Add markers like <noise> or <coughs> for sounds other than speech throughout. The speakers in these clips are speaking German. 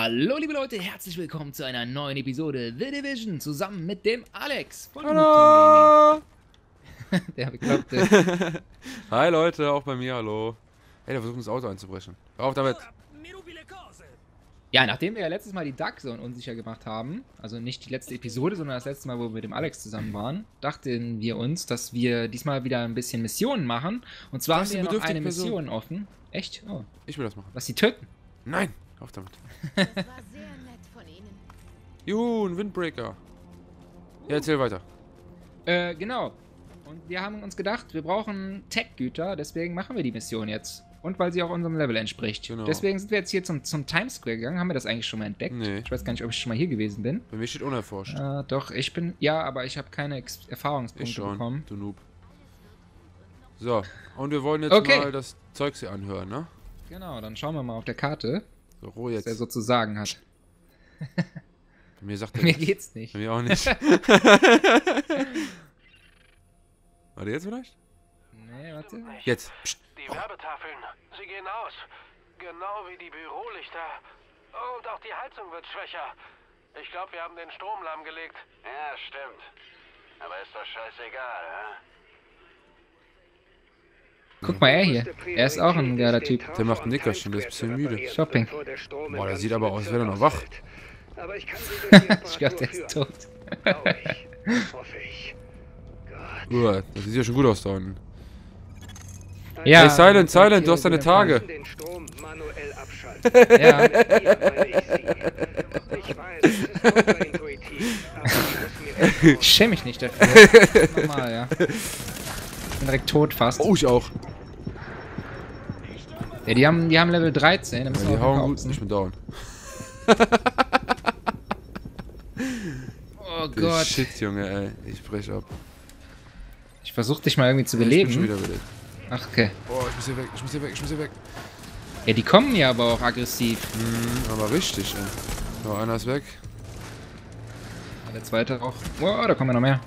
Hallo liebe Leute, herzlich willkommen zu einer neuen Episode The Division zusammen mit dem Alex von Hallo! <laughs> Der bekloppte. <laughs> Hi Leute, auch bei mir, hallo. Ey, der versucht das Auto einzubrechen. Hör auf damit. Ja, nachdem wir ja letztes Mal die Dark Zone unsicher gemacht haben, also nicht die letzte Episode, sondern das letzte Mal, wo wir mit dem Alex zusammen waren, dachten wir uns, dass wir diesmal wieder ein bisschen Missionen machen. Und zwar haben wir ja noch eine Person. Mission offen. Echt? Oh. Ich will das machen. Lass sie töten. Nein, auf damit. War sehr nett von Ihnen. Juhu, ein Windbreaker. Ja, erzähl weiter. Äh, genau. Und wir haben uns gedacht, wir brauchen Tech-Güter, deswegen machen wir die Mission jetzt. Und weil sie auch unserem Level entspricht. Genau. Deswegen sind wir jetzt hier zum, zum Times Square gegangen. Haben wir das eigentlich schon mal entdeckt? Nee. Ich weiß gar nicht, ob ich schon mal hier gewesen bin. Bei mir steht unerforscht. Äh, doch, ich bin. Ja, aber ich habe keine Ex ich Erfahrungspunkte schon, bekommen. du Noob. So, und wir wollen jetzt Okay. mal das Zeugs hier anhören, ne? Genau, dann schauen wir mal auf der Karte, So, roh was jetzt. er so zu sagen hat. Bei mir sagt <laughs> er Mir geht's nicht. Bei mir auch nicht. <laughs> Warte, jetzt vielleicht? Nee, warte. Jetzt. Psst. Die Werbetafeln, sie gehen aus. Genau wie die Bürolichter. Und auch die Heizung wird schwächer. Ich glaube, wir haben den Strom lahmgelegt. Ja, stimmt. Aber ist doch scheißegal, hä? Guck mal, er hier. Er ist auch ein geiler Typ. Der macht ein Nickerchen, der ist ein bisschen müde. Shopping. Boah, der sieht aber aus, als wäre er noch wach. Ich <laughs> glaube, der ist tot. Glaube ich. <laughs> Hoffe ich. Gott. Uah, das sieht ja schon gut aus da unten. Ja. Hey, Silent, Silent, du hast deine. Tage. <laughs> Ja. Ich schäme mich nicht dafür. Normal, ja. Ich bin direkt tot fast. Oh, ich auch. Ja, die haben, die haben Level 13. Da müssen Ja, die hauen gut. Ich bin down. <laughs> Oh Der Gott. Shit, Junge, ey. Ich brech ab. Ich versuche dich mal irgendwie zu Ich bin schon beleben. wieder belebt. Ach, okay. Oh, ich muss hier weg, ich muss hier weg, ich muss hier weg. Ja, die kommen ja aber auch aggressiv. Mhm, aber richtig, ey. So, einer ist weg. Der zweite auch. Wow, da kommen ja noch mehr.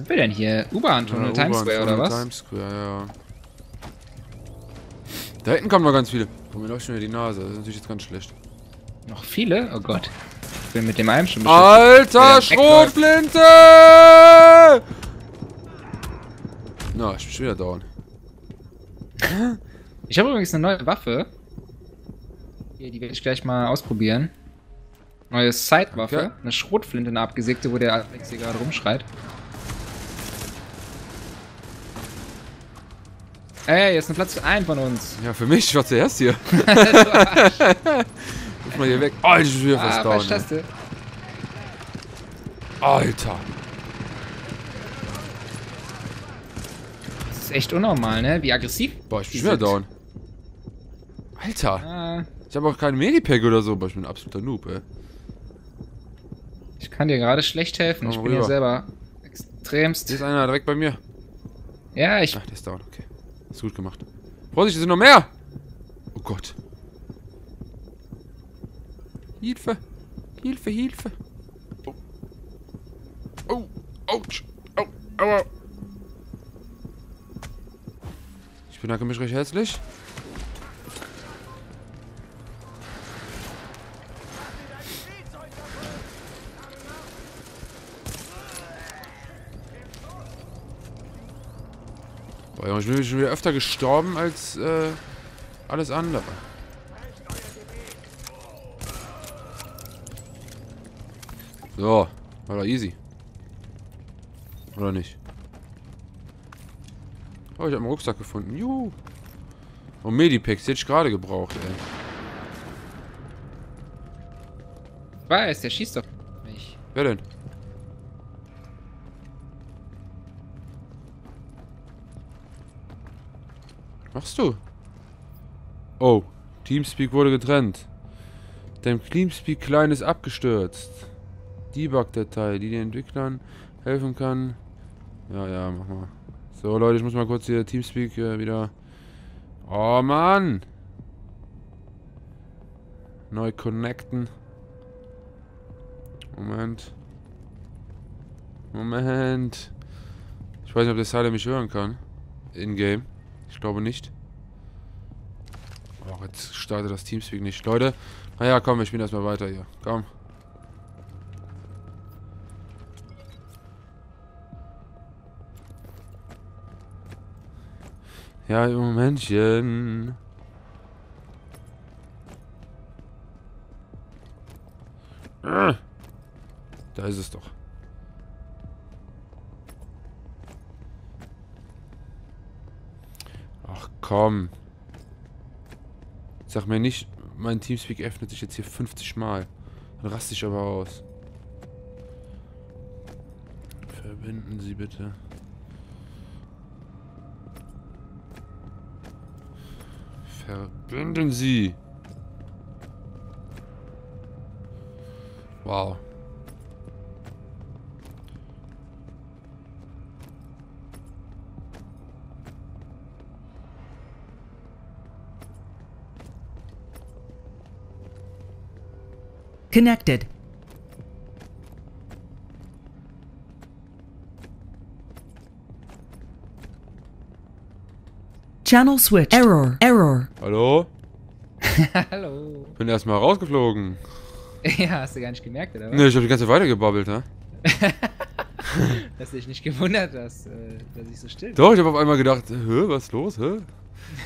Sind wir denn hier? U-Bahn-Tunnel, Ja, Times Square oder was? Times Square, ja. Da hinten kommen noch ganz viele. Komm mir läuft schon wieder die Nase. Das ist natürlich jetzt ganz schlecht. Noch viele? Oh Gott. Ich bin mit dem einen schon. Alter. Schrotflinte! Na, ich bin schon wieder down. Ich habe übrigens eine neue Waffe. Hier, die werde ich gleich mal ausprobieren. Neue Side-Waffe. Okay. Eine Schrotflinte, eine abgesägte, wo der Alex hier gerade rumschreit. Ey, jetzt ist ein Platz für einen von uns. <laughs> Ja, für mich, ich war zuerst hier. <laughs> Ruf mal hier weg. Alter, ich bin wieder fast Ah, down. Taste. Alter. Das ist echt unnormal, ne? Wie aggressiv. Boah, ich bin die schon wieder sind. down. Alter. Ah, Ich habe auch keinen Medipack oder so, aber ich bin ein absoluter Noob, ey. ich kann dir gerade schlecht helfen. Komm Ich bin ja rüber. selber Hier extremst. ist einer direkt bei mir. Ja, ich Ach, der ist down, okay. Du gut gemacht. Vorsicht, es sind noch mehr! Oh Gott. Hilfe! Hilfe, Hilfe! Oh. Oh, ouch! Au, aua! Ich bedanke mich recht herzlich. Boah, ich bin schon wieder öfter gestorben als äh, alles andere. So, war doch easy. Oder nicht? Oh, ich habe einen Rucksack gefunden. Juhu. Und Medipacks, die hätte ich gerade gebraucht, ey. weiß, der schießt doch nicht. Wer denn? Machst du? Oh, Teamspeak wurde getrennt. Dein Teamspeak Klein ist abgestürzt. Debug-Datei, die den Entwicklern helfen kann. Ja, ja, mach mal. So, Leute, ich muss mal kurz hier Teamspeak äh, wieder. Oh, Mann! Neu connecten. Moment. Moment. Ich weiß nicht, ob der Silent mich hören kann. In-game. Ich glaube nicht. Oh, jetzt startet das Teamspeak nicht. Leute, naja, komm, wir spielen erstmal weiter hier. Komm. Ja, Momentchen. Ah. Da ist es doch. Ach komm. Sag mir nicht, mein Teamspeak öffnet sich jetzt hier 50 Mal. Dann raste ich aber aus. Verbinden Sie bitte. Verbinden Sie. Wow. Connected. Channel switch. Error. Error. Hallo? <laughs> Hallo. Bin erstmal rausgeflogen. <laughs> Ja, hast du gar nicht gemerkt, oder? Ne, ich hab die ganze Zeit weitergebabbelt, ne? <laughs> Dass du dich nicht gewundert hast, äh, dass ich so still bin. Doch, ich habe auf einmal gedacht, hä, was ist los, hä?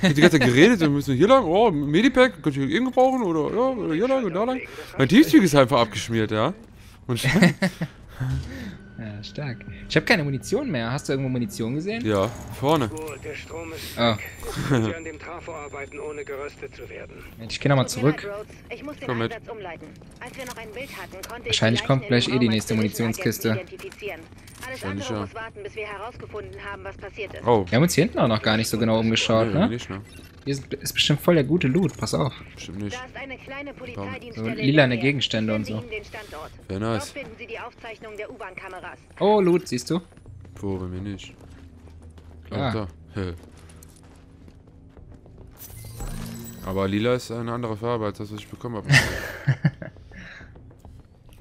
Die ganze Zeit geredet, dann müssen wir hier lang, oh, Medipack, könnt ihr irgendwo brauchen oder, ja, hier lang und da lang. Mein Teamspeak ist einfach abgeschmiert, ja? Und <laughs> Ja, stark. Ich habe keine Munition mehr. Hast du irgendwo Munition gesehen? ja, vorne. Gut, der Strom ist Ah. weg. Jetzt können Sie an dem Trafo arbeiten, ohne geröstet zu werden. Mensch, ich geh nochmal zurück. Ich muss den Komm mit. Umleiten. Als wir noch ein Bild hatten, konnte Wahrscheinlich ich kommt gleich eh die nächste Munitionskiste. Alles andere ja. muss warten, bis wir herausgefunden haben, was passiert ist. Oh. Wir haben uns hier hinten auch noch gar nicht so genau umgeschaut, Nee, ne? nicht, ne? Hier ist, ist bestimmt voll der gute Loot. Pass auf. Bestimmt nicht. Da ist eine kleine Polizeidienststelle. So lilane. Gegenstände und so. Sehr Dort nice. finden Sie die Aufzeichnung der U-Bahn-Kameras. Oh, Loot, siehst du? Wo, bei mir nicht. Klar. Hä. Aber lila ist eine andere Farbe als das, was ich bekommen habe. <laughs>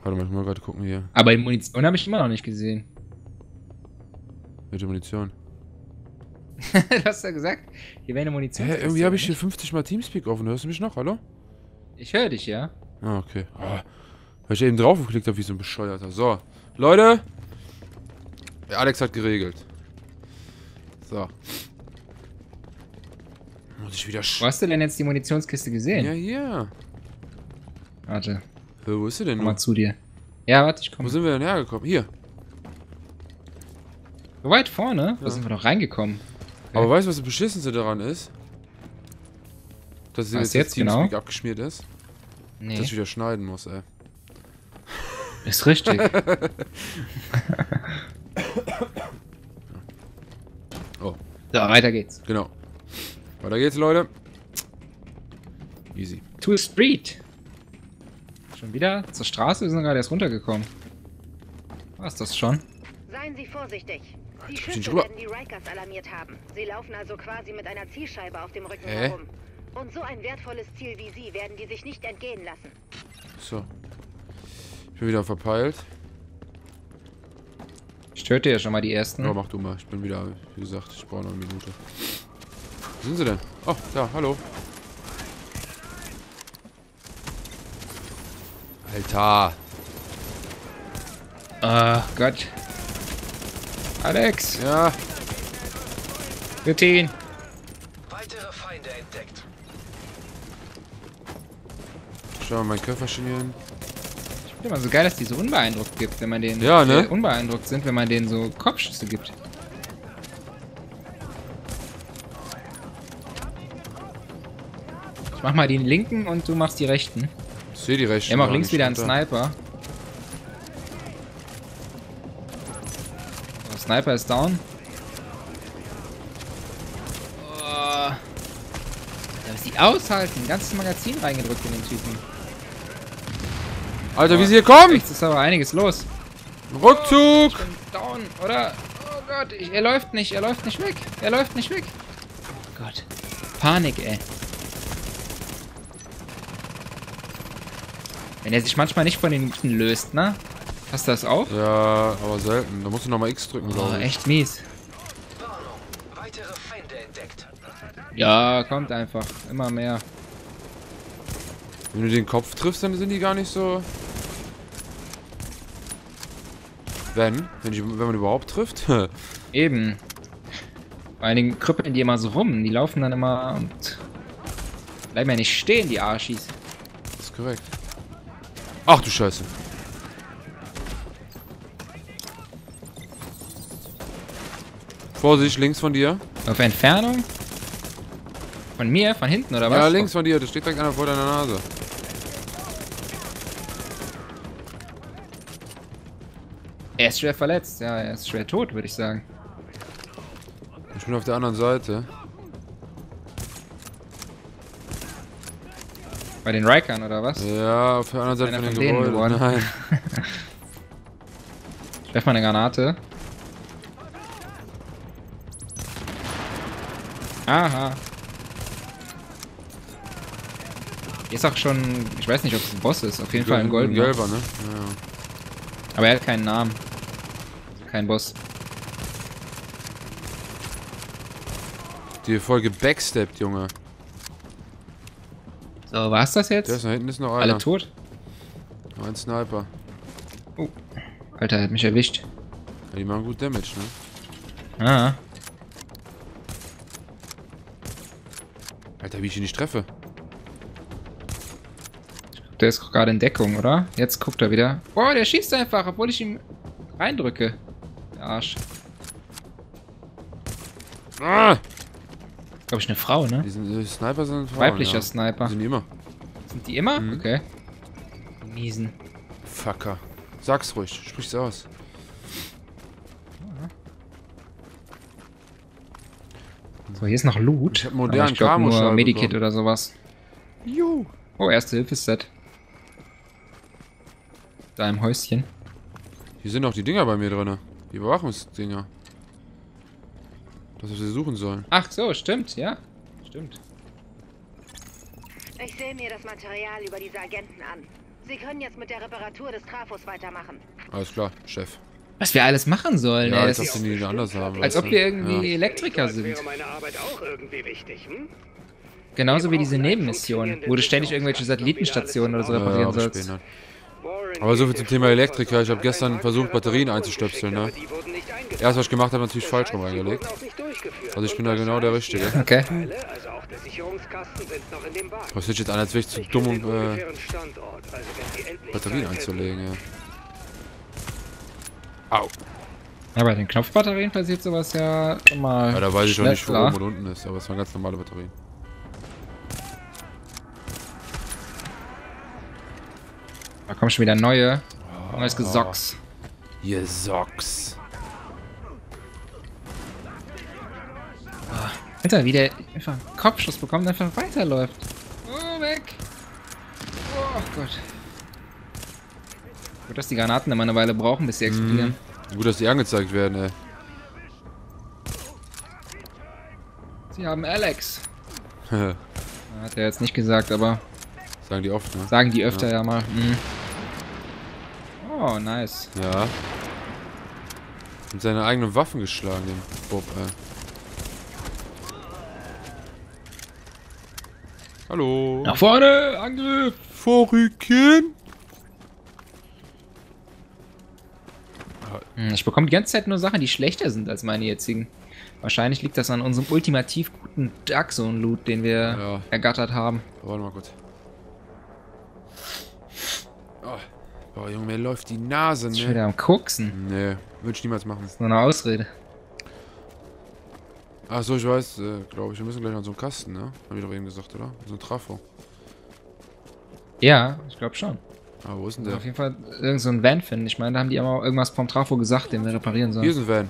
Warte mal, ich muss mal gerade gucken hier. Aber die Munition habe ich immer noch nicht gesehen. Welche Munition? <laughs> du hast ja gesagt, hier wäre eine Munition. Hä, irgendwie habe ich hier 50 mal Teamspeak offen. Hörst du mich noch? Hallo? Ich höre dich, ja. Ah, okay. Ah, weil ich eben drauf geklickt habe, wie so ein Bescheuerter. So, Leute. Alex hat geregelt. So. Muss ich wieder. Wo hast du denn jetzt die Munitionskiste gesehen? Ja, hier. Warte, Hä, wo ist sie denn komm nun? mal zu dir. Ja, warte, ich Wo komme. sind wir denn hergekommen? Hier. So weit vorne? Da Ja. sind wir doch reingekommen. Aber weißt du, was das Beschissenste daran ist? Dass Was jetzt, jetzt genau? Abgeschmiert ist. Nee, Dass ich wieder schneiden muss, ey. ist richtig. <laughs> <laughs> <coughs> Oh. So, weiter geht's. Genau. Weiter geht's, Leute. Easy. To Street. Schon wieder zur Straße? Wir sind gerade erst runtergekommen. War's das schon? Seien Sie vorsichtig. Die ich bin Schüsse werden die Rikers alarmiert haben. Sie laufen also quasi mit einer Zielscheibe auf dem Rücken Hä? herum. Und so ein wertvolles Ziel wie Sie werden die sich nicht entgehen lassen. So. Ich bin wieder verpeilt. Ich töte ja schon mal die ersten. Aber mach du mal. Ich bin wieder, wie gesagt, ich brauche noch eine Minute. Wo sind sie denn? Oh, da, hallo. Alter. Ah, Gott. Alex, Ja. bitte ihn. Weitere Feinde entdeckt. Schau mal mein Köfferchen hier hin. Ich finde immer so geil, dass die so unbeeindruckt gibt, wenn man denen Ja, ne? unbeeindruckt sind, wenn man denen so Kopfschüsse gibt. Ich mach mal die linken und du machst die rechten. Ich sehe die rechte. Wir haben auch gar links wieder einen da. Sniper. Der Sniper ist down. Oh. Ja, was die aushalten. Ein ganzes Magazin reingedrückt in den Typen. Alter, wie sie hier kommen! Rechts ist aber einiges los. Rückzug! Ich bin down, oder? Oh Gott, ich, er läuft nicht, er läuft nicht weg. Er läuft nicht weg. Oh Gott. Panik, ey. Wenn er sich manchmal nicht von den Mieten löst, ne? Hast du das auch? Ja, aber selten. Da musst du nochmal X drücken, Oh, glaube ich. echt mies. Ja, kommt einfach. Immer mehr. Wenn du den Kopf triffst, dann sind die gar nicht so... Wenn? Wenn, die, wenn man überhaupt trifft? <laughs> Eben. Vor allen Dingen krüppeln die immer so rum. Die laufen dann immer und bleiben ja nicht stehen, die Arschis. das ist korrekt. Ach du Scheiße. Vorsicht, links von dir. Auf Entfernung? Von mir? Von hinten oder was? Ja, links von dir. Da steht direkt einer vor deiner Nase. Er ist schwer verletzt. Ja, er ist schwer tot, würde ich sagen. Ich bin auf der anderen Seite. Bei den Rikern oder was? Ja, auf der anderen Seite Einer von den von Gebäuden. Nein. Ich <laughs> werf mal eine Granate. Aha. Hier ist auch schon, ich weiß nicht, ob es ein Boss ist, auf jeden Fall ein goldener. gelber, ne? Ja. Aber er hat keinen Namen. Kein Boss. Die Folge backsteppt, Junge. So, war's das jetzt? da hinten ist noch Alle einer. tot? Noch ein Sniper. Alter, er hat mich erwischt. Ja, die machen gut Damage, ne? Ah. Alter, wie ich ihn nicht treffe. Der ist gerade in Deckung, oder? Jetzt guckt er wieder. Boah, der schießt einfach, obwohl ich ihn reindrücke. Arsch. Ah! Glaube ich eine Frau, ne? Die sind, die Sniper sind Frauen, Weiblicher ja. Sniper. Die sind immer. Sind die immer? Mhm. Okay. Die Miesen. Fucker. Sag's ruhig. Sprich's aus. So, hier ist noch Loot. Ich hab modernen ich glaube nur Medikit bekommen. oder sowas. Jo. Oh, erste Hilfeset. Da im Häuschen. Hier sind auch die Dinger bei mir drin. Die Überwachungsdinger. Das, was wir suchen sollen. Ach so, stimmt, ja. Stimmt. Ich sehe mir das Material über diese Agenten an. Sie können jetzt mit der Reparatur des Trafos weitermachen. Alles klar, Chef. Was wir alles machen sollen, Ja, ey. als Das ob ist, die anders haben. als ob wir irgendwie Ja. Elektriker sind. irgendwie wichtig, hm? Genauso wie diese Nebenmission, wo du ständig irgendwelche Satellitenstationen oder so Ja, reparieren aber sollst. Aber so viel geht zum Thema Elektriker. Ich habe gestern versucht, Batterien einzustöpseln, ne? Erst, was ich gemacht habe, natürlich heißt, sie eingelegt. Also ich bin da genau der Richtige. Okay. Das hört jetzt an, als wäre ich zu dumm, um äh, Batterien einzulegen, ja. Au. Ja, bei den Knopfbatterien passiert sowas ja mal. Ja, da weiß ich auch nicht, wo oben und unten ist, aber es waren ganz normale Batterien. Da kommen schon wieder neue. Neues Gesocks. Ihr Socks. Alter, wie der einfach einen Kopfschuss bekommt und einfach weiterläuft. Oh, weg. Oh Gott. Gut, dass die Granaten immer eine Weile brauchen, bis sie explodieren. Gut, dass die angezeigt werden, ey. Sie haben Alex. <laughs> Hat er jetzt nicht gesagt, aber die oft, ne? sagen die öfter ja, mal. Mhm. Oh, nice. Ja. Mit seinen eigenen Waffen geschlagen, den Bob, ey. Hallo. Nach vorne! Angriff! Vorrücken. Hm, Ich bekomme die ganze Zeit nur Sachen, die schlechter sind als meine jetzigen. Wahrscheinlich liegt das an unserem ultimativ guten Dark Zone Loot, den wir Ja. ergattert haben. Warte mal kurz. Boah, Junge, mir läuft die Nase, Ist schon ne? wieder am Koksen. Nee, würde ich niemals machen. Nur eine Ausrede. Ach so, ich weiß, äh, glaube ich, wir müssen gleich an so einen Kasten, ne? Haben die doch eben gesagt, oder? So ein Trafo. Ja, ich glaube schon. Ah, wo ist denn Auf der? jeden Fall irgend so ein Van finden. Ich meine, da haben die aber irgendwas vom Trafo gesagt, den wir reparieren Hier sollen. ist ein Van.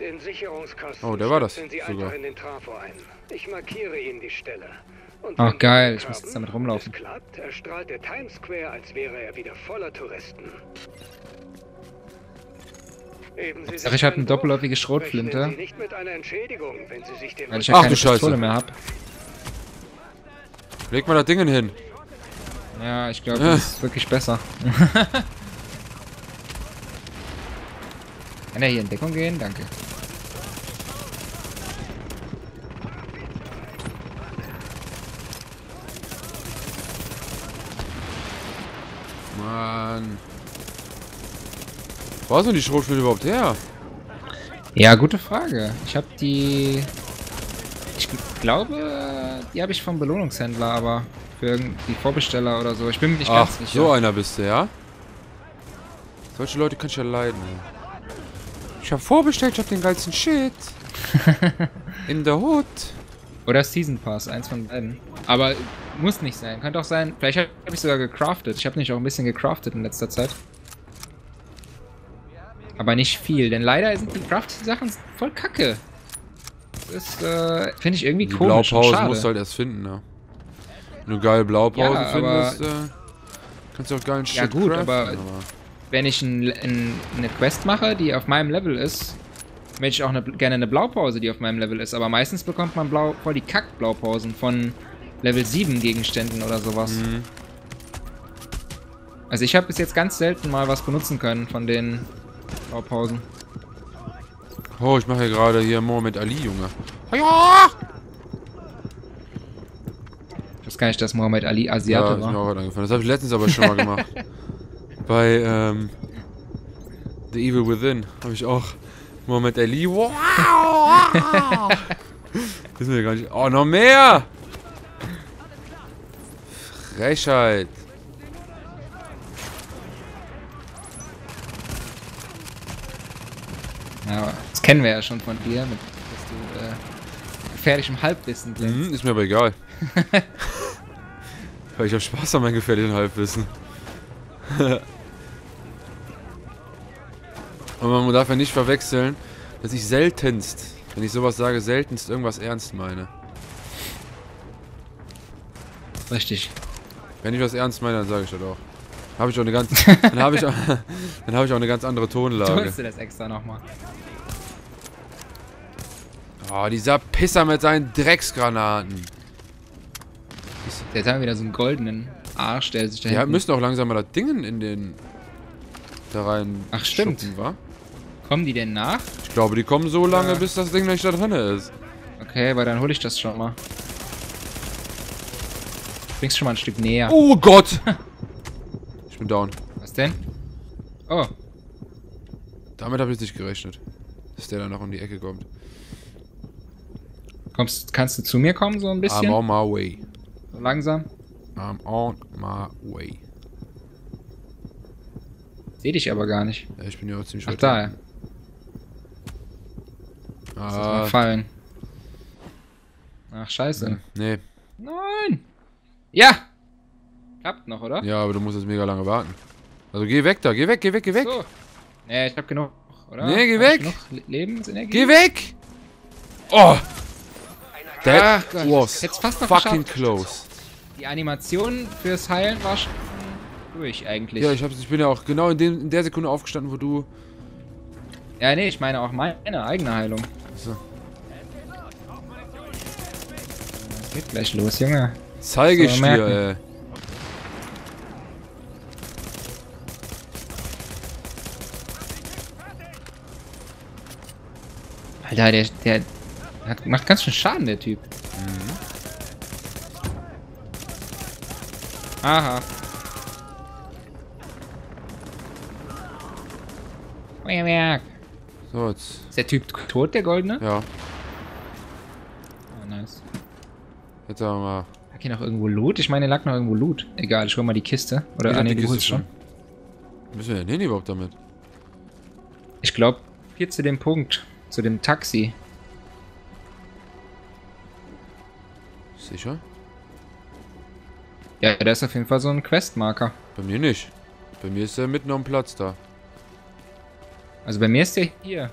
Den Sicherungskasten Oh, der war das Sie sogar. einfach in den Trafo ein. Ich markiere Ihnen die Stelle. Ach, geil, ich muss jetzt damit rumlaufen. Klappt, erstrahlt der Times Square, als wäre er wieder voller Touristen. Sich ich hab keinen eine doppelläufige. Schrotflinte. Rechnen Sie nicht mit einer Entschädigung, wenn Sie sich den Weil ich ja Ach, keine du Scheiße. Pistole mehr habe. Leg mal das Ding hin. Ja, ich glaube, Äh. das ist wirklich besser. <laughs> Kann er hier in Deckung gehen? Danke. Mann. Wo hast du die Schrotflinte überhaupt her? Ja, gute Frage. Ich habe die. Ich glaube, die habe ich vom Belohnungshändler, aber für irgendwie Vorbesteller oder so. Ich bin mir nicht Ach, ganz sicher. so einer bist du, ja? Solche Leute kann ich ja leiden. Ich habe vorbestellt, ich hab den geilsten Shit. <laughs> In der Hut. Oder Season Pass, eins von beiden. Aber muss nicht sein. Könnte auch sein. Vielleicht habe ich sogar gecraftet. Ich habe nicht auch ein bisschen gecraftet in letzter Zeit. Aber nicht viel, denn leider sind die Craft-Sachen voll kacke. Das ist, äh, finde ich irgendwie Die komisch Blaupause musst du halt erst finden, ne? Wenn du geile Blaupause Ja, aber- findest, äh, kannst du auch geilen Shit Ja, gut, craften, aber- Wenn ich ein, ein, eine Quest mache, die auf meinem Level ist, möchte ich auch eine, gerne eine Blaupause, die auf meinem Level ist. Aber meistens bekommt man Blau, voll die Kack-Blaupausen von Level 7 Gegenständen oder sowas. Mhm. Also ich habe bis jetzt ganz selten mal was benutzen können von den Blaupausen. Oh, ich mache hier gerade hier Mohammed Ali, Junge. Ja! Ich weiß gar nicht, dass Muhammad Ali Ja, Asiate ist mir war. auch gerade angefallen. Das habe ich letztens aber schon mal gemacht. <laughs> Bei ähm, The Evil Within habe ich auch Mohammed Ali. Wow! <laughs> Wissen wir gar nicht. Oh, noch mehr! Frechheit. Ja, das kennen wir ja schon von dir, mit, dass du äh, gefährlichem Halbwissen glänzt. Mhm, ist mir aber egal. <laughs> Weil ich habe Spaß an meinem gefährlichen Halbwissen. <laughs> Und man darf ja nicht verwechseln, dass ich seltenst, wenn ich sowas sage, seltenst irgendwas ernst meine. Richtig. Wenn ich was ernst meine, dann sage ich das auch. Habe ich auch eine ganz, <laughs> dann habe ich, auch- <laughs> dann habe ich auch eine ganz andere Tonlage. Tust du das extra nochmal? Oh, dieser Pisser mit seinen Drecksgranaten. Jetzt haben wir wieder so einen goldenen Arsch, der sich da hinten... müssen auch langsam mal das Dingen in den da rein. Ach, stimmt. schuppen, wa? Kommen die denn nach? Ich glaube, die kommen so lange, Ja. bis das Ding nicht da drin ist. Okay, aber dann hole ich das schon mal. Bringst schon mal ein Stück näher. Oh Gott! <laughs> Ich bin down. Was denn? Oh, Damit habe ich nicht gerechnet. Dass der da noch um die Ecke kommt. kommst, kannst du zu mir kommen so ein I'm bisschen? on my way. So langsam? I'm on my way. Seh dich aber gar nicht. Ja, ich bin ja auch ziemlich Ach, weit da, ja. weg. Lass uns mal Ah, fallen. Ach, scheiße. nee. Nein! Ja! Klappt noch, oder? Ja, aber du musst jetzt mega lange warten. Also geh weg da, geh weg, geh weg, geh weg. So. Nee, ich hab genug, oder? Nee, geh Hab weg. Le- Lebensenergie? Geh weg! Oh! That Ach was hätt's fast noch fucking geschafft. close. Die Animation fürs Heilen war schon durch eigentlich. Ja, ich, hab's, ich bin ja auch genau in, dem, in der Sekunde aufgestanden, wo du... ja, nee, ich meine auch meine eigene Heilung. So. Geht gleich los, Junge. Zeige ich dir, ey. Alter, der, der hat, macht ganz schön Schaden, der Typ. Aha. Feuerwerk. So, jetzt. Ist der Typ tot, der Goldene? Ja, Oh, nice. jetzt haben wir mal... Lag hier noch irgendwo Loot? Ich meine, hier lag noch irgendwo Loot. Egal, ich hol mal die Kiste. Oder, Wieder ah, nee, die du holst schon. Müssen wir denn hin überhaupt damit? Ich glaube, hier zu dem Punkt. Zu dem Taxi. Sicher? Ja, da ist auf jeden Fall so ein Questmarker. Bei mir nicht. Bei mir ist er mitten am Platz da. Also bei mir ist der hier.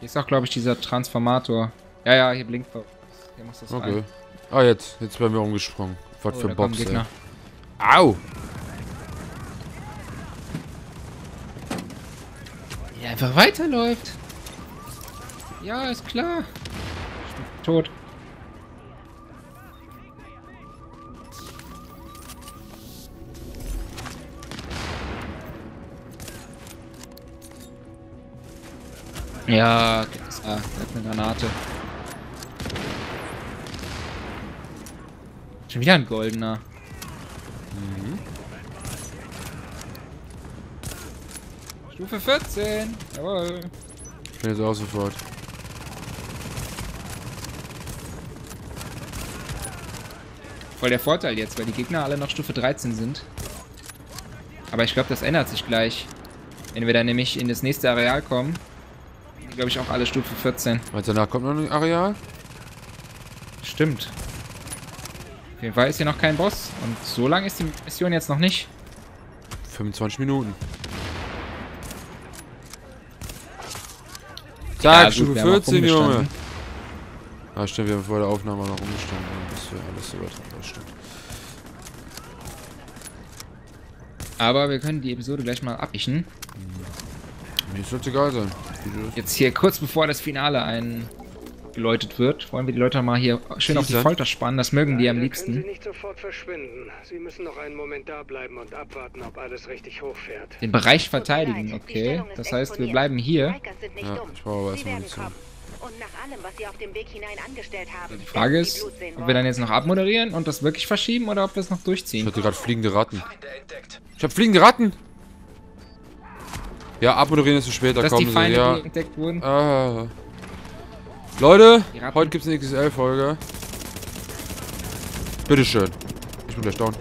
Hier ist auch, glaube ich, dieser Transformator. Ja, ja, hier blinkt. Hier muss das Okay. rein. Ah, jetzt. Jetzt bei mir umgesprungen. Was Oh, für Bobs, ey. Au! Der einfach weiterläuft. Ja, ist klar. Ich bin tot. Ja, das ist, ah, hat eine Granate. Schon wieder ein goldener. Mhm. Stufe 14. Jawohl. Ich bin jetzt auch sofort. Voll der Vorteil jetzt, weil die Gegner alle noch Stufe 13 sind. Aber ich glaube, das ändert sich gleich. Wenn wir dann nämlich in das nächste Areal kommen, glaube ich auch alle Stufe 14. Weil danach kommt noch ein Areal? Stimmt. Auf jeden Fall ist hier noch kein Boss. Und so lang ist die Mission jetzt noch nicht. 25 Minuten. Ja, Zack, gut, Stufe wir haben auch 14, Junge. Ah, stimmt, wir haben vor der Aufnahme noch umgestanden. Ja, Das wäre alles so weit. Das stimmt. Aber wir können die Episode gleich mal abwischen. Mir sollte egal sein. Jetzt hier kurz bevor das Finale eingeläutet wird, wollen wir die Leute mal hier schön auf die. Folter spannen. Das mögen die am liebsten. Sie nicht sofort verschwinden. Sie müssen noch einen Moment da bleiben und abwarten, ob alles richtig hochfährt. Den Bereich verteidigen, die okay. Das heißt, wir bleiben hier. Die Ja, ich brauche Sie erstmal werden Munition. kommen. Und nach allem, was Sie auf dem Weg hinein angestellt haben, Die Frage Sie ist, ob wir dann jetzt noch abmoderieren und das wirklich verschieben oder ob wir es noch Ich durchziehen. hatte gerade fliegende Ratten. Ich hab fliegende Ratten! Ja, abmoderieren ist zu spät, da Dass die kommen sie. Feinde, Ja. die entdeckt wurden. Ah. Leute, heute gibt's eine XL-Folge. Bitteschön. Ich bin gleich down.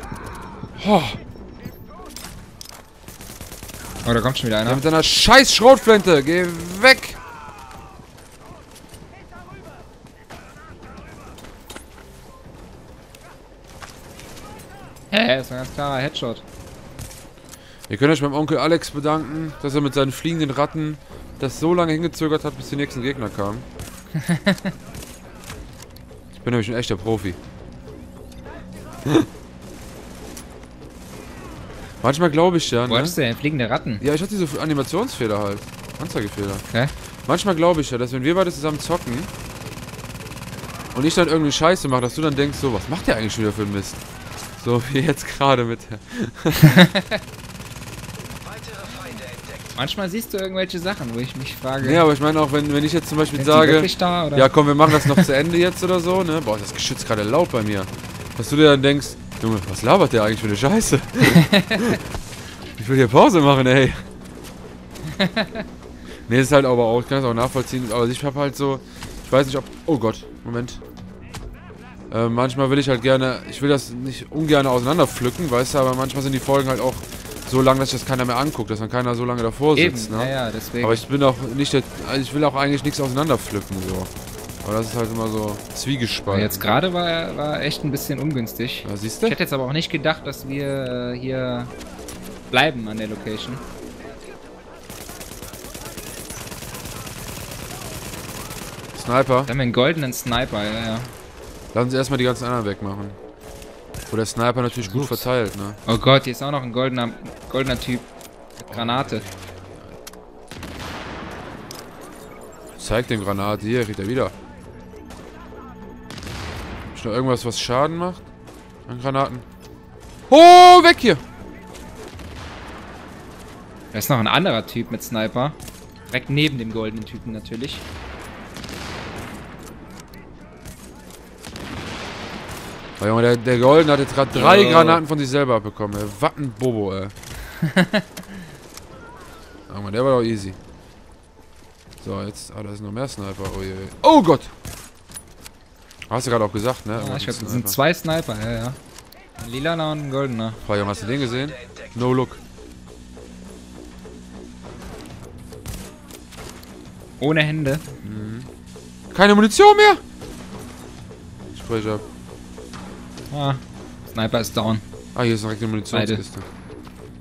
Oh, Oh, da kommt schon wieder der einer. mit seiner scheiß Schrotflinte. Geh weg! Hä, das war ein ganz klarer Headshot. Ihr könnt euch beim Onkel Alex bedanken, dass er mit seinen fliegenden Ratten das so lange hingezögert hat, bis die nächsten Gegner kamen. <laughs> ich bin nämlich ein echter Profi. <laughs> Manchmal glaube ich ja, Wo ne? hattest du denn fliegende Ratten? Ja, ich hatte diese Animationsfehler halt. Anzeigefehler. Okay. Manchmal glaube ich ja, dass wenn wir beide zusammen zocken und ich dann irgendwie Scheiße mache, dass du dann denkst, so, was macht der eigentlich schon wieder für einen Mist? So wie jetzt gerade mit der. <laughs> Manchmal siehst du irgendwelche Sachen, wo ich mich frage, Nee, aber ich meine auch, wenn, wenn ich jetzt zum Beispiel sage, da ja komm, wir machen das noch zu Ende jetzt oder so, ne? Boah, das Geschütz gerade laut bei mir. Dass du dir dann denkst, Junge, was labert der eigentlich für eine Scheiße? <laughs> ich will hier Pause machen, ey. nee, ist halt aber auch, ich kann das auch nachvollziehen, aber ich habe halt so, ich weiß nicht ob, oh Gott, Moment. Äh, manchmal will ich halt gerne, ich will das nicht ungern auseinanderpflücken, weißt du, aber manchmal sind die Folgen halt auch so lang, dass sich das keiner mehr anguckt, dass dann keiner so lange davor sitzt, ja, ne? ja, deswegen. Aber ich bin auch nicht der, also ich will auch eigentlich nichts auseinanderpflücken, so. Aber das ist halt immer so zwiegespalten. jetzt gerade war, war echt ein bisschen ungünstig. Ja, siehst Ich du? hätte jetzt aber auch nicht gedacht, dass wir äh, hier bleiben an der Location. Sniper. Da haben wir einen goldenen Sniper, ja, ja. Lassen Sie erstmal die ganzen anderen wegmachen. Wo der Sniper natürlich gut verteilt, ne? Oh Gott, hier ist auch noch ein goldener, goldener Typ. Granate. Zeig dem Granate. Hier, kriegt er wieder. Hab ich noch irgendwas, was Schaden macht? An Granaten. Oh, weg hier! Da ist noch ein anderer Typ mit Sniper. Direkt neben dem goldenen Typen natürlich. Oh, Junge, der, der Golden hat jetzt gerade drei Oh. Granaten von sich selber abbekommen, ey. Was ein Bobo, ey. <laughs> Junge, der war doch easy. So, jetzt. Ah, da ist noch mehr Sniper. Oh, je, oh Gott! Hast du gerade auch gesagt, ne? Ja, ich glaube, das sind zwei Sniper, ja, ja. Ein lilaner und ein goldener. Boah, Junge, hast du den gesehen? No look. Ohne Hände. Keine Munition mehr! Sprich ab. Ah, Sniper ist down. Ah, hier ist direkt eine Munitionskiste.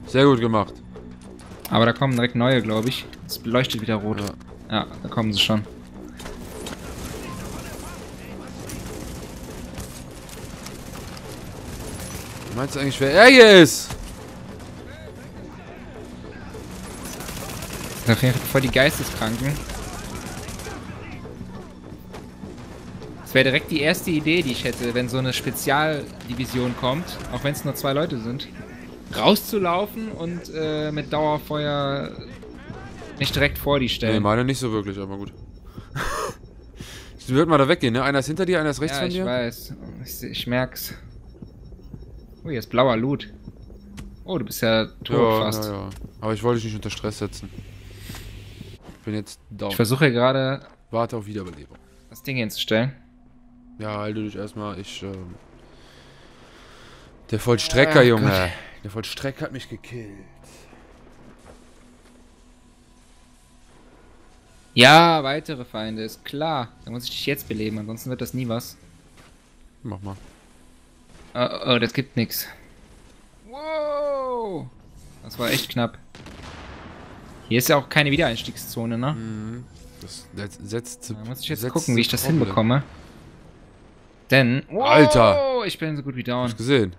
Sehr gut gemacht. Aber da kommen direkt neue, glaube ich. Es beleuchtet wieder rot. Ja. Ja, da kommen sie schon. Meinst du eigentlich, wer er hier ist? Jeden Fall voll die Geisteskranken. Das wäre direkt die erste Idee, die ich hätte, wenn so eine Spezialdivision kommt, auch wenn es nur zwei Leute sind, rauszulaufen und äh, mit Dauerfeuer nicht direkt vor die Nee, stellen. meine nicht so wirklich, aber gut. <laughs> Sie wird mal da weggehen, ne? Einer ist hinter dir, einer ist rechts ja, von ich dir. weiß. Ich, ich merk's. Oh, hier ist blauer Loot. Oh, du bist ja tot Ja, fast. ja, ja. Aber ich wollte dich nicht unter Stress setzen. Ich bin jetzt down. Ich versuche gerade Warte auf Wiederbelebung. das Ding hinzustellen. Ja, halte dich erstmal. Ich, ähm. Der Vollstrecker, Ah, Junge. Gott. Der Vollstrecker hat mich gekillt. Ja, weitere Feinde, ist klar. Da muss ich dich jetzt beleben, ansonsten wird das nie was. Mach mal. Oh, oh das gibt nix. Wow! Das war echt knapp. Hier ist ja auch keine Wiedereinstiegszone, ne? Mhm. Das setzt. setzt Da muss ich jetzt gucken, wie ich das Problem. hinbekomme. Denn. Wow, Alter! Ich bin so gut wie down. Hast gesehen?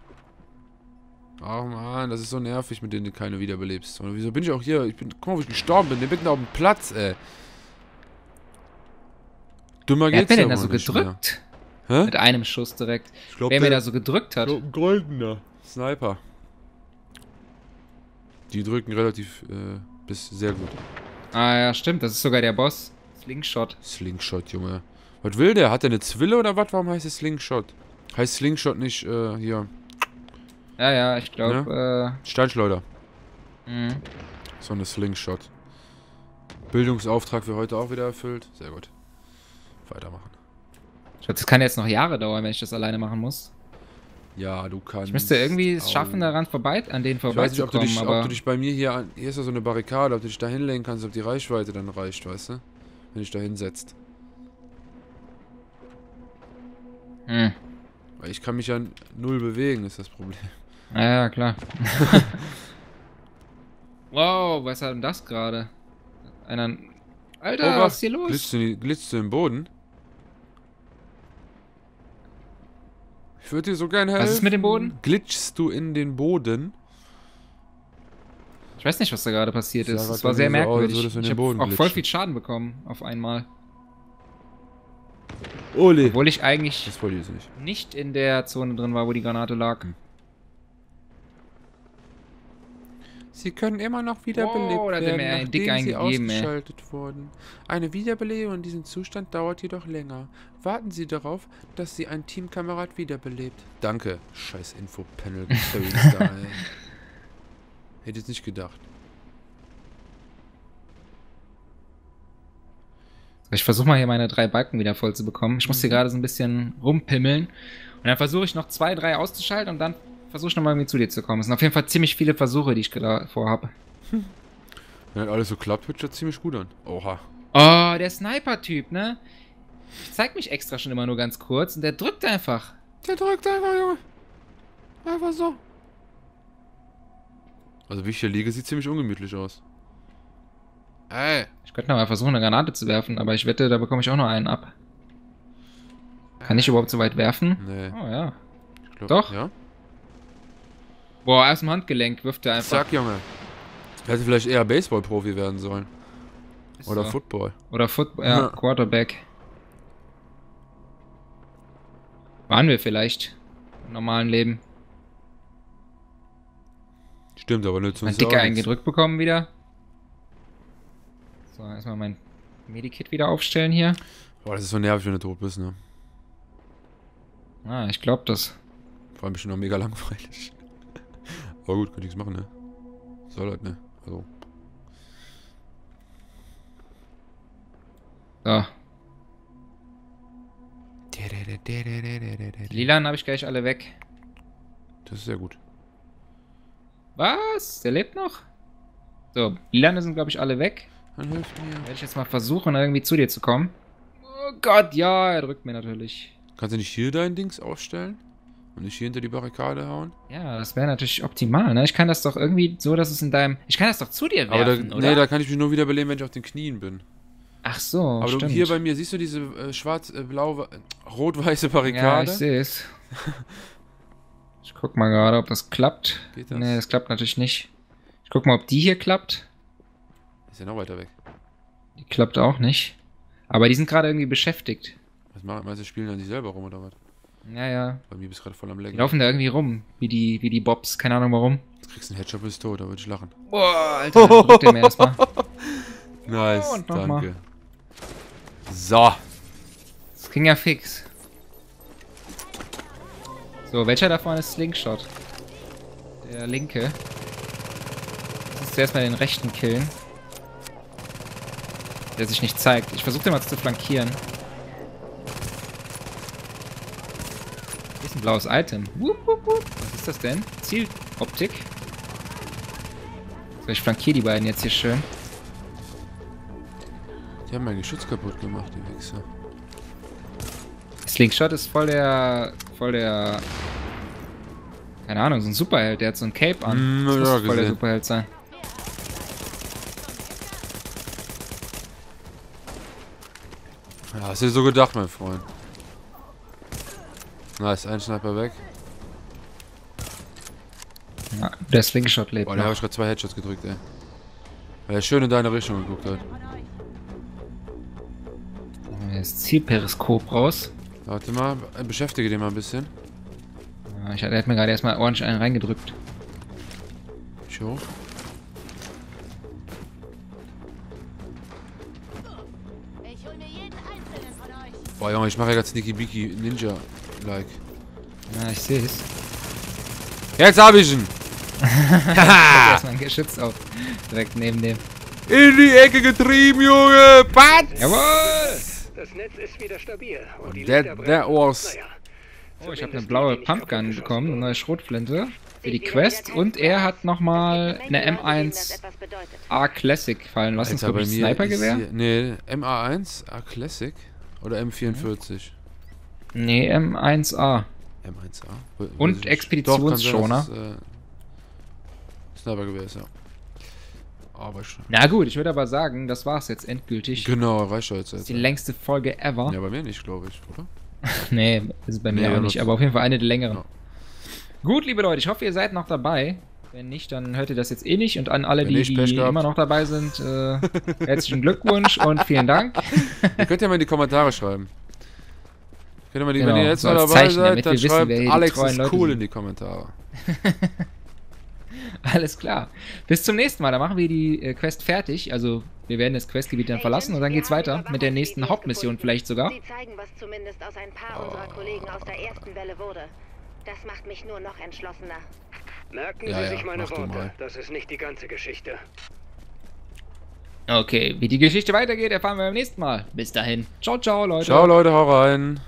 Ach man, das ist so nervig, mit denen du keine wiederbelebst. Und wieso bin ich auch hier? Ich bin, guck mal, wo ich gestorben bin. Der mitten auf dem Platz, ey. Dümmer Wer hat geht's mir denn da so gedrückt? Mehr. Hä? Mit einem Schuss direkt. Ich glaub, Wer mir der- da so gedrückt hat. So ein goldener Sniper. Die drücken relativ äh, bis sehr gut. Ah ja, stimmt, das ist sogar der Boss. Slingshot. Slingshot, Junge. Was will der? Hat der eine Zwille oder was? Warum heißt es Slingshot? Heißt Slingshot nicht, äh, hier, Ja, ja, ich glaube, Steinschleuder. äh. mh. So eine Slingshot. Bildungsauftrag für heute auch wieder erfüllt. Sehr gut. Weitermachen. Ich glaube, das kann jetzt noch Jahre dauern, wenn ich das alleine machen muss. Ja, du kannst. Ich müsste irgendwie es schaffen, daran vorbei, an denen Ich weiß nicht, ob du, dich, ob du dich bei mir hier an. Hier ist ja so eine Barrikade, ob du dich da hinlegen kannst, ob die Reichweite dann reicht, weißt du? Wenn du dich da hinsetzt. Hm. Weil ich kann mich ja null bewegen, ist das Problem. Ja, ja, klar. <laughs> wow, was hat denn das gerade? Einer. Alter, Oh, was ist hier los? Glitzt du, glitzt du im Boden? Ich würde dir so gerne helfen. Was ist mit dem Boden? Glitschst du in den Boden? Ich weiß nicht, was da gerade passiert ist. Es war sehr so als merkwürdig. in ich habe auch voll viel Schaden bekommen auf einmal. Ole. Obwohl ich eigentlich Das wollte ich nicht. nicht in der Zone drin war, wo die Granate lag. Sie können immer noch wiederbelebt er werden, mir nachdem dick sie eingegeben, ey. ausgeschaltet wurden. Eine Wiederbelebung in diesem Zustand dauert jedoch länger. Warten Sie darauf, dass Sie ein Teamkamerad wiederbelebt. Danke, scheiß Infopanel. <laughs> Hätte jetzt nicht gedacht. Ich versuche mal hier meine drei Balken wieder voll zu bekommen. Ich muss Mhm. hier gerade so ein bisschen rumpimmeln. Und dann versuche ich noch zwei, drei auszuschalten und dann versuche ich nochmal irgendwie zu dir zu kommen. Es sind auf jeden Fall ziemlich viele Versuche, die ich gerade vorhabe. Wenn das alles so klappt, hört sich das ziemlich gut an. Oha. Oh, der Sniper-Typ, ne? Ich zeig mich extra schon immer nur ganz kurz und der drückt einfach. Der drückt einfach, Junge. Einfach so. Also wie ich hier liege, sieht ziemlich ungemütlich aus. Ey. Ich könnte noch mal versuchen, eine Granate zu werfen, aber ich wette, da bekomme ich auch noch einen ab. Kann ich überhaupt so weit werfen? Nee. Oh ja. Glaub, Doch. Ja? Boah, aus dem Handgelenk wirft er einfach. Zack, Junge. Hätte vielleicht eher Baseball-Profi werden sollen. Ist Oder so. Football. Oder Football, ja, Ja. Quarterback. Waren wir vielleicht im normalen Leben. Stimmt, aber nützt uns Dicker ja auch einen nichts. gedrückt bekommen wieder. So, erstmal mein Medikit wieder aufstellen hier. Boah, das ist so nervig, wenn du tot bist, ne? Ah, ich glaube das. Vor allem bestimmt noch mega langweilig. <laughs> Aber gut, könnte nichts machen, ne? Soll halt, ne? Also. So. Die Lilanen habe ich gleich alle weg. Das ist sehr gut. Was? Der lebt noch? So, Lilanen sind, glaube ich, alle weg. Dann hilft mir. Werde ich jetzt mal versuchen, irgendwie zu dir zu kommen. Oh Gott, ja, er drückt mir natürlich. Kannst du nicht hier dein Dings aufstellen? Und nicht hier hinter die Barrikade hauen? Ja, das wäre natürlich optimal, ne? Ich kann das doch irgendwie so, dass es in deinem... Ich kann das doch zu dir Aber da, werfen, oder? nee, da kann ich mich nur wieder beleben, wenn ich auf den Knien bin. Ach so, Aber du, stimmt. hier bei mir, siehst du diese äh, schwarz-blau, äh, rot-weiße ja, Barrikade? ich sehe es. <laughs> Ich guck mal gerade, ob das klappt. Geht das? Nee, das klappt natürlich nicht. Ich guck mal, ob die hier klappt. Ist ja noch weiter weg. Die klappt auch nicht. Aber die sind gerade irgendwie beschäftigt. Was machen, meinst du, spielen dann die selber rum oder was? Ja, ja. Bei mir bist du gerade voll am Die Lecken. laufen da irgendwie rum, wie die, wie die Bobs. Keine Ahnung warum. Jetzt kriegst du einen Headshot, bist tot, da würde ich lachen. Boah, Alter, drückt der mir erstmal. <laughs> Nice, und noch mal. danke. So. Das ging ja fix. So, welcher davon ist Slingshot? Der linke. muss zuerst mal den rechten killen. Der sich nicht zeigt. Ich versuche den mal zu flankieren. Hier ist ein blaues Item. Was ist das denn? Zieloptik. So, ich flankiere die beiden jetzt hier schön. Die haben mein Geschütz kaputt gemacht, die Wichser. Slingshot ist voll der. voll der. Keine Ahnung, so ein Superheld, der hat so ein Cape an. Mm, das muss ja, voll der gesehen. Superheld sein. Ja, hast du dir so gedacht, mein Freund. Nice, ein Sniper weg. Ja, der Slingshot lebt Boah, da habe ich gerade zwei Headshots gedrückt, ey. Weil er schön in deine Richtung geguckt hat. Das Zielperiskop raus. Warte mal, beschäftige den mal ein bisschen. Ja, Ich, der hat mir gerade erstmal ordentlich einen reingedrückt. Ich hoch. Boah, Junge, ich mache ja gerade Sneaky Beaky Ninja-like. Ja, ich sehe es. Jetzt hab ich ihn! <laughs> Ist <laughs> mein Geschütz auf. Direkt neben dem. In die Ecke getrieben, Junge! Batz! Jawohl! Das Netz ist wieder stabil. Und die That, Lichter that was... Naja, Oh, ich habe eine blaue Pumpgun bekommen, eine neue Schrotflinte für die Quest und er hat nochmal eine M1 A Classic fallen lassen. Das ist, Alter, glaube ich, mir Snipergewehr. Nee, MA1, A Classic oder M44. Nee, M1A. M1A. Wo- Und ich nicht. Expeditionsschoner. Äh, Snipergewehr ist, ja. Aber schon. Na gut, ich würde aber sagen, das war's jetzt endgültig. Genau, reicht jetzt. Das ist die längste Folge ever. Ja, bei mir nicht, glaube ich, oder? <laughs> Nee, ist bei mir Nee, auch aber nicht, aber auf jeden Fall eine der längeren. Ja. Gut, liebe Leute, ich hoffe, ihr seid noch dabei. Wenn nicht, dann hört ihr das jetzt eh nicht. Und an alle, Wenn die, nicht, die immer noch dabei sind, äh, herzlichen Glückwunsch und vielen Dank. Ihr könnt ja mal in die Kommentare schreiben. Könnt ihr mal die, Genau, wenn ihr jetzt so mal dabei Zeichen, seid, dann wissen, schreibt Alex ist Leute cool sind. in die Kommentare. <laughs> Alles klar. Bis zum nächsten Mal. Da machen wir die äh, Quest fertig. Also, wir werden das Questgebiet dann verlassen und dann geht's weiter mit der nächsten Hauptmission vielleicht sogar. Sie zeigen, was zumindest aus ein paar unserer Kollegen aus der ersten Welle wurde. Das macht mich nur noch entschlossener. Merken Ja, Sie ja, sich meine Worte. mal. Das ist nicht die ganze Geschichte. Okay, wie die Geschichte weitergeht, erfahren wir beim nächsten Mal. Bis dahin. Ciao, ciao, Leute. Ciao Leute, hau rein.